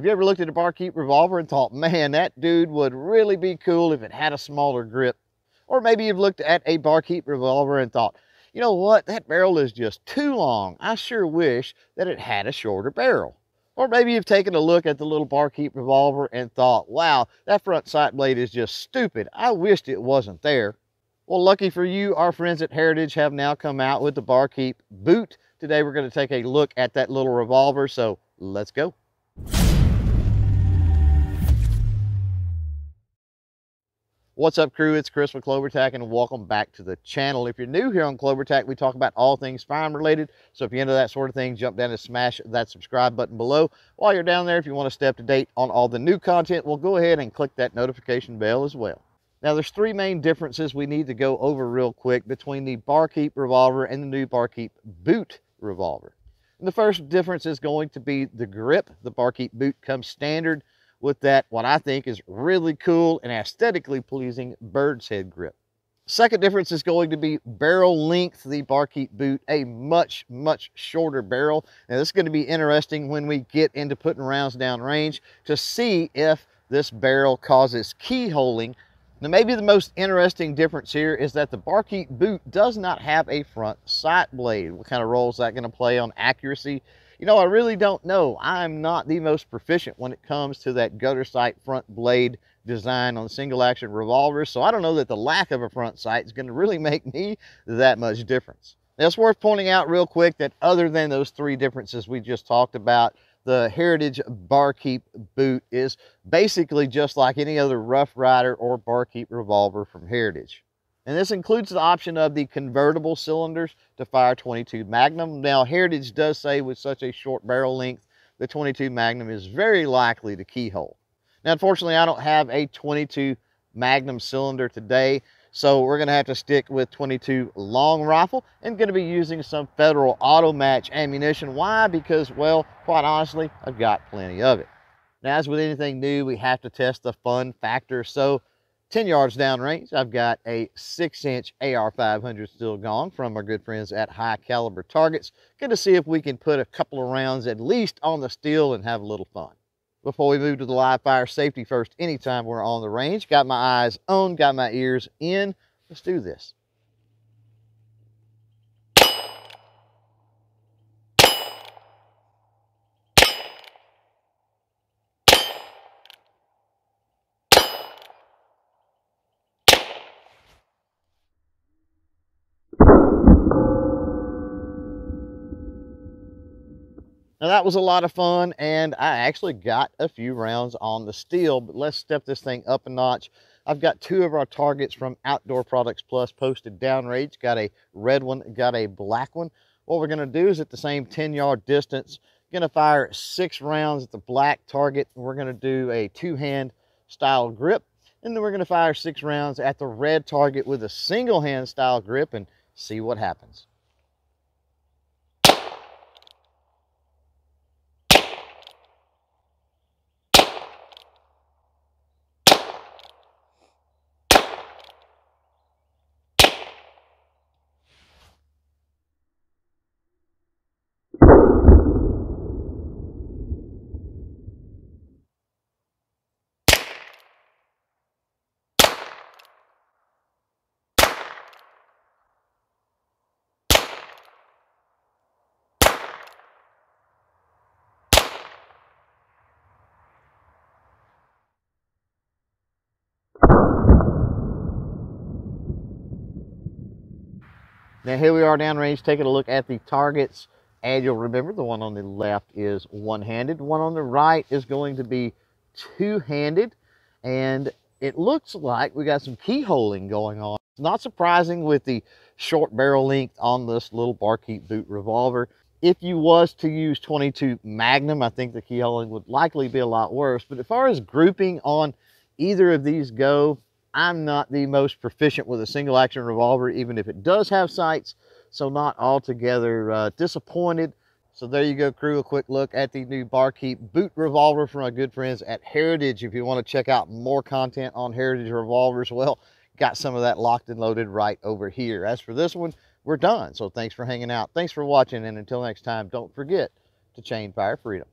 Have you ever looked at a barkeep revolver and thought, man, that dude would really be cool if it had a smaller grip? Or maybe you've looked at a barkeep revolver and thought, you know what, that barrel is just too long. I sure wish that it had a shorter barrel. Or maybe you've taken a look at the little barkeep revolver and thought, wow, that front sight blade is just stupid. I wished it wasn't there. Well, lucky for you, our friends at Heritage have now come out with the barkeep boot. Today we're going to take a look at that little revolver, so let's go. What's up crew, it's Chris with CloverTac and welcome back to the channel. If you're new here on CloverTac, we talk about all things firearm related. So if you're into that sort of thing, jump down and smash that subscribe button below. While you're down there, if you want to stay up to date on all the new content, well go ahead and click that notification bell as well. Now there's three main differences we need to go over real quick between the Barkeep revolver and the new Barkeep boot revolver. And the first difference is going to be the grip. The Barkeep boot comes standard with that, what I think is really cool and aesthetically pleasing bird's head grip. Second difference is going to be barrel length. The Barkeep boot, a much, much shorter barrel. Now this is going to be interesting when we get into putting rounds down range to see if this barrel causes keyholing. Now maybe the most interesting difference here is that the Barkeep boot does not have a front sight blade. What kind of role is that going to play on accuracy? You know, I really don't know. I'm not the most proficient when it comes to that gutter sight front blade design on single action revolvers. So I don't know that the lack of a front sight is going to really make me that much difference. Now, it's worth pointing out real quick that other than those three differences we just talked about, the Heritage Barkeep boot is basically just like any other Rough Rider or Barkeep revolver from Heritage. And this includes the option of the convertible cylinders to fire 22 Magnum. Now, Heritage does say with such a short barrel length, the 22 Magnum is very likely to keyhole. Now, unfortunately, I don't have a 22 Magnum cylinder today, so we're going to have to stick with 22 long rifle and going to be using some Federal Auto Match ammunition. Why? Because, well, quite honestly, I've got plenty of it. Now, as with anything new, we have to test the fun factor. So 10 yards downrange, I've got a 6-inch AR-500 steel Gong from our good friends at High Caliber Targets. Going to see if we can put a couple of rounds at least on the steel and have a little fun. Before we move to the live fire, safety first anytime we're on the range. Got my eyes on, got my ears in. Let's do this. Now that was a lot of fun and I actually got a few rounds on the steel, but let's step this thing up a notch. I've got two of our targets from Outdoor Products Plus posted downrange. Got a red one, got a black one. What we're gonna do is at the same 10 yard distance, gonna fire six rounds at the black target. We're gonna do a two hand style grip. And then we're gonna fire six rounds at the red target with a single hand style grip and see what happens. Now here we are downrange taking a look at the targets and you'll remember the one on the left is one-handed. One on the right is going to be two-handed and it looks like we got some keyholing going on. Not surprising with the short barrel length on this little barkeep boot revolver. If you was to use 22 Magnum, I think the keyholing would likely be a lot worse. But as far as grouping on either of these go, I'm not the most proficient with a single action revolver, even if it does have sights. So not altogether uh, disappointed. So there you go, crew. A quick look at the new Barkeep boot revolver from our good friends at Heritage. If you want to check out more content on Heritage revolvers, well, got some of that locked and loaded right over here. As for this one, we're done. So thanks for hanging out. Thanks for watching. And until next time, don't forget to chain fire freedom.